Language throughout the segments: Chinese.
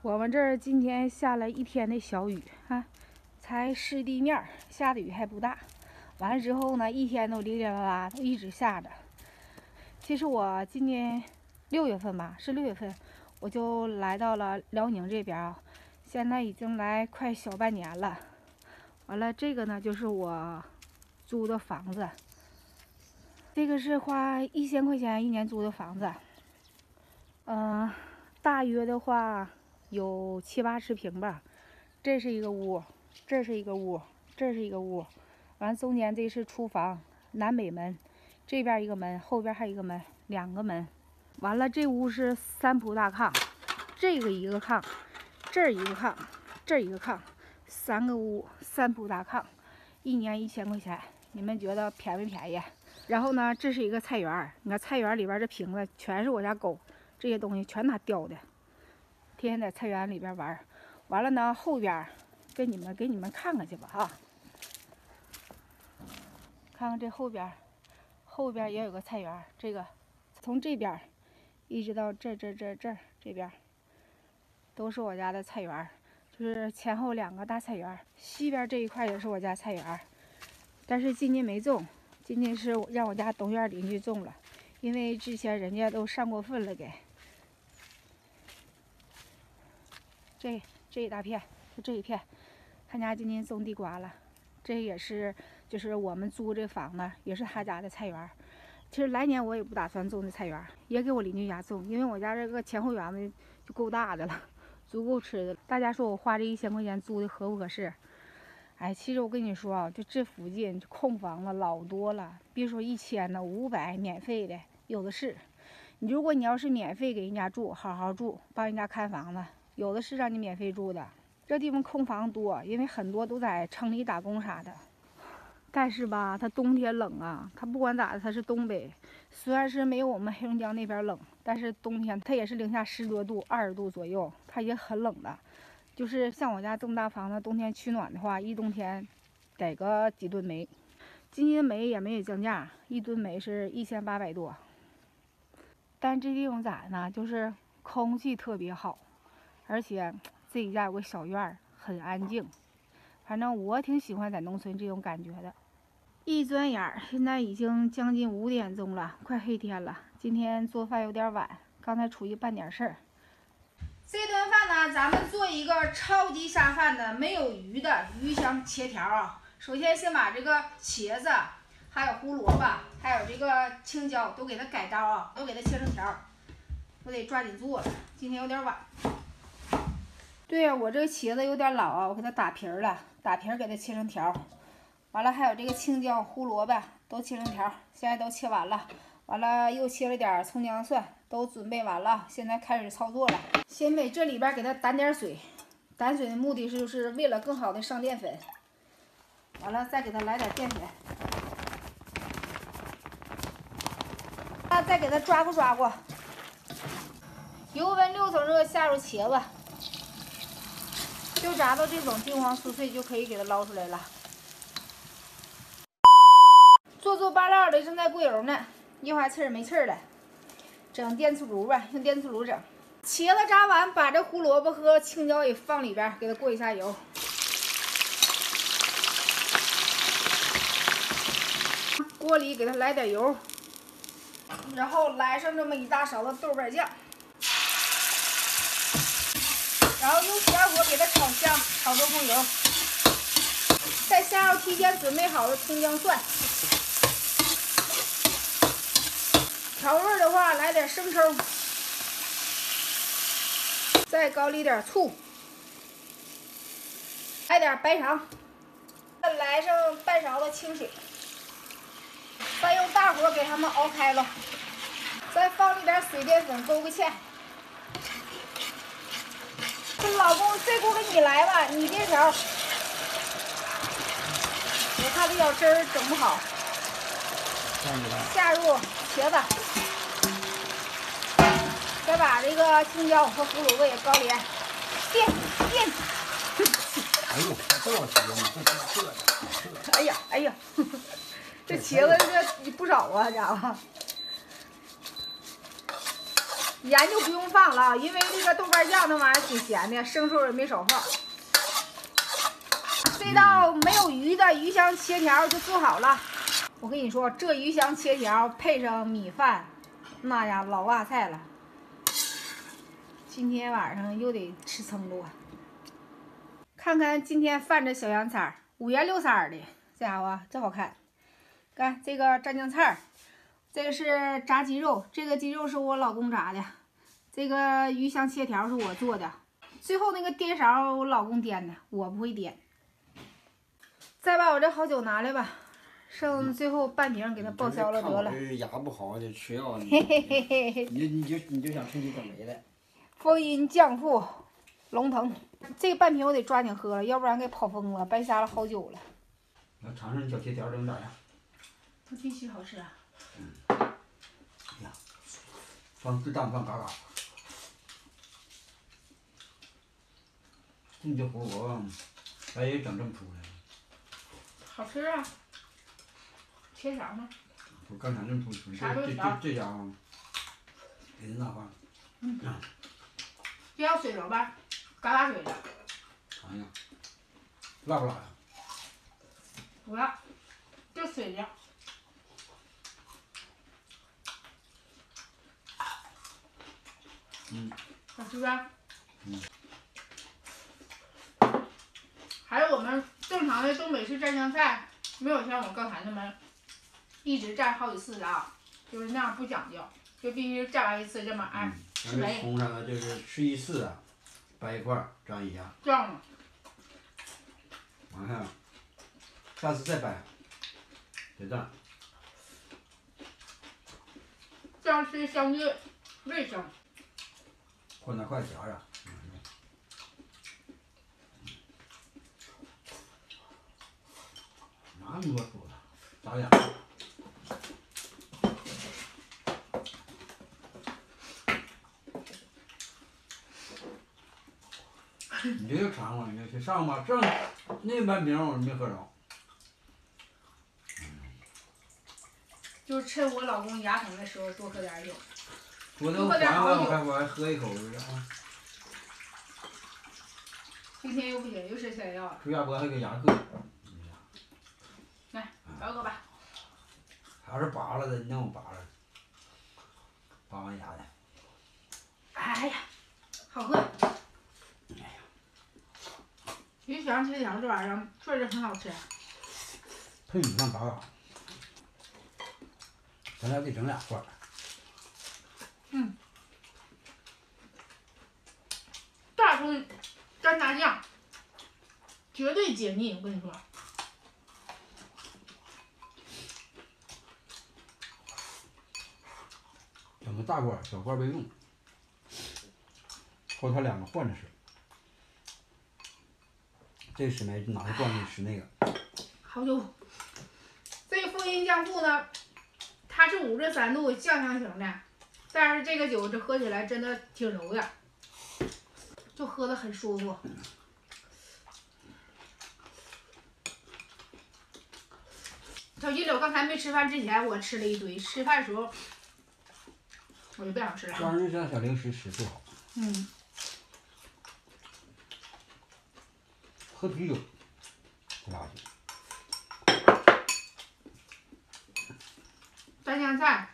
我们这儿今天下了一天的小雨啊，才湿地面，下的雨还不大。完了之后呢，一天都哩哩啦啦，都一直下着。其实我今年六月份吧，是六月份，我就来到了辽宁这边啊，现在已经来快小半年了。完了，这个呢就是我租的房子，这个是花一千块钱一年租的房子，嗯，大约的话。有七八十平吧，这是一个屋，这是一个屋，这是一个屋，完中间这是厨房，南北门，这边一个门，后边还有一个门，两个门。完了，这屋是三铺大炕，这个一个炕，这一个炕，这一个炕，三个屋，三铺大炕，一年一千块钱，你们觉得便不便宜？然后呢，这是一个菜园，你看菜园里边这瓶子全是我家狗这些东西全它叼的。天天在菜园里边玩，完了呢，后边给你们给你们看看去吧哈，看看这后边，后边也有个菜园，这个从这边一直到这这这这这边，都是我家的菜园，就是前后两个大菜园，西边这一块也是我家菜园，但是今年没种，今年是让我家东院邻居种了，因为之前人家都上过粪了给。这这一大片，就这一片，他家今年种地瓜了。这也是，就是我们租这房子，也是他家的菜园。其实来年我也不打算种这菜园，也给我邻居家种，因为我家这个前后园子就够大的了，足够吃的。大家说我花这一千块钱租的合不合适？哎，其实我跟你说啊，就这附近空房子老多了，别说一千呢，五百免费的有的是。你如果你要是免费给人家住，好好住，帮人家看房子。有的是让你免费住的，这地方空房多，因为很多都在城里打工啥的。但是吧，它冬天冷啊，它不管咋的，它是东北，虽然是没有我们黑龙江那边冷，但是冬天它也是零下十多度、二十度左右，它也很冷的。就是像我家这么大房子，冬天取暖的话，一冬天得个几吨煤。今年煤也没有降价，一吨煤是一千八百多。但这地方咋呢？就是空气特别好。而且自己家有个小院儿，很安静。反正我挺喜欢在农村这种感觉的。一转眼儿，现在已经将近五点钟了，快黑天了。今天做饭有点晚，刚才出去办点事儿。这顿饭呢，咱们做一个超级下饭的，没有鱼的鱼香茄条啊。首先先把这个茄子、还有胡萝卜、还有这个青椒都给它改刀啊，都给它切成条。我得抓紧做了，今天有点晚。对呀，我这个茄子有点老啊，我给它打皮儿了，打皮儿给它切成条。完了，还有这个青椒、胡萝卜都切成条，现在都切完了。完了，又切了点葱姜蒜，都准备完了，现在开始操作了。先给这里边给它掸点水，掸水的目的是就是为了更好的上淀粉。完了，再给它来点淀粉。那再给它抓过抓过。油温六成热，下入茄子。就炸到这种金黄酥脆，就可以给它捞出来了。做做拌料的正在过油呢，一会儿刺儿没气儿了，整电磁炉吧，用电磁炉整。茄子炸完，把这胡萝卜和青椒也放里边，给它过一下油。锅里给它来点油，然后来上这么一大勺的豆瓣酱。然后用小火给它炒香，炒出红油，再下入提前准备好的葱姜蒜，调味的话来点生抽，再高里点醋，来点白糖，再来上半勺的清水，再用大火给它们熬开了，再放一点水淀粉勾个芡。这锅给你来吧，你别调。我怕这小汁儿整不好。下入茄子，再把这个青椒和胡萝卜也高连，变变。哎呦，这老茄子，这这这。哎呀哎呀，这茄子这不少啊，家伙。盐就不用放了，因为这个豆瓣酱那玩意儿挺咸的，生抽也没少放。这道没有鱼的鱼香切条就做好了。我跟你说，这鱼香切条配上米饭，那呀老哇菜了。今天晚上又得吃撑着啊！看看今天饭这小洋菜，五颜六色的，这家伙真好看。看这个蘸酱菜儿，这个是炸鸡肉，这个鸡肉是我老公炸的，这个鱼香切条是我做的，最后那个颠勺我老公颠的，我不会颠。再把我这好酒拿来吧，剩最后半瓶给他报销了得了。这牙不好就吃药，嘿嘿嘿嘿嘿。你你就你就想趁机整没了。风吟酱富，龙腾，这半瓶我得抓紧喝了，要不然给跑疯了，白瞎了好酒了。我尝尝小切条整咋样？这必须好吃啊！放鸡蛋放嘎嘎。这就糊我，咱也整这么出来。好吃啊！切啥吗？不，刚才那么出出，这这这这家伙，给人那话。嗯。这要水了吧？嘎嘎水的。尝一下，辣不辣呀？不辣，就水的。嗯。好吃吧？嗯。还有我们正常的东北式蘸酱菜，没有像我刚才那么一直蘸好几次的啊，就是那样不讲究，就必须蘸完一次这么哎。咱这葱啥的，就是吃一次啊，掰一块儿蘸一下。这样吗？完看，下次再掰，再蘸。这样吃相对卫生。换那筷子夹着。哪那么多说的？咋的？你这又馋我，你去上吧，正那半瓶我没喝着。就趁我老公牙疼的时候多喝点酒。多喝点好酒。我还我还喝一口子啊。今天又不行，又吃泻药了。出牙不还给牙碜。来，找个吧。还是拔了的，你让我拔了。拔完牙的。哎呀，好喝。鱼香切条这玩意儿确实很好吃，配米饭嘎嘎。咱俩得整俩块儿。嗯。大葱蘸大酱，绝对解腻！我跟你说。整个大罐，小罐备用。后他两个换着吃。这吃没拿着罐子吃那个。好酒，这个风吟酱醋呢，它是五十三度酱香型的，但是这个酒这喝起来真的挺柔的，就喝的很舒服。小一柳刚才没吃饭之前，我吃了一堆，吃饭时候我就不想吃了。当然像小零食吃最好。嗯。喝啤酒，不垃圾。蘸酱菜，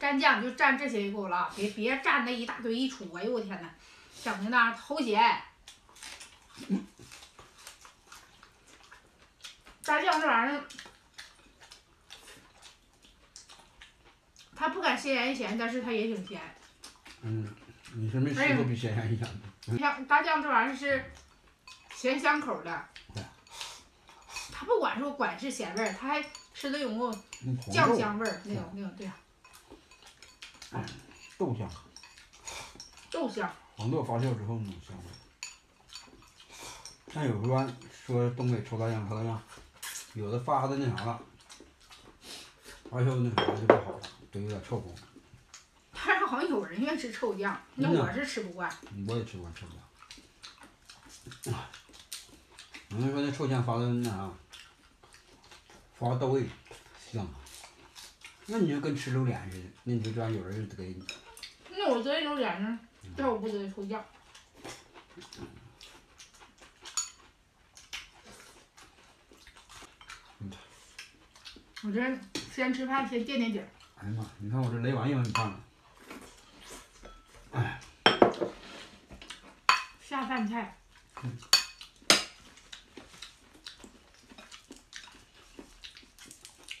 蘸酱就蘸这些就够了，别别蘸那一大堆一杵，哎呦我天呐，整的那齁咸。蘸酱这玩意儿，它不敢咸盐咸，但是它也挺咸。嗯，你是没吃过比咸盐咸的。像大酱这玩意儿是。咸香口的，它不管说管是咸味儿，它还吃的有没有酱香味儿那种那种对。豆香。豆香。黄豆发酵之后那种香味。像有说说东北臭大酱抽大酱，有的发的那啥了，发酵那啥就不好了，都有点臭烘。但是好像有人愿意吃臭酱，那我是吃不惯。我也吃不惯臭酱。有人说那臭酱发的那啥，发到位，香。那你就跟吃榴莲似的，那你就这样有人给你。那我昨天有点呢，但我不得睡觉。我这先吃饭，先垫垫底儿。哎呀妈，你看我这雷完一碗米饭了，下饭菜。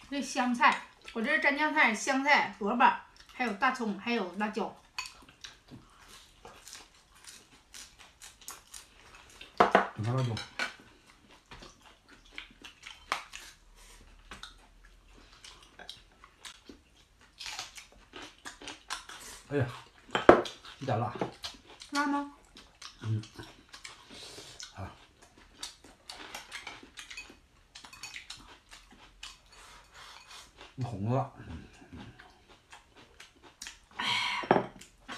那香菜，我这是蘸酱菜、香菜、萝卜，还有大葱，还有辣椒。你看辣椒，哎呀，有点辣，辣吗？嗯，红子辣，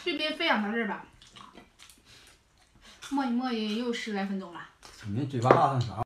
视频分享到这儿吧。磨叽磨也又十来分钟了。你嘴巴辣成啥？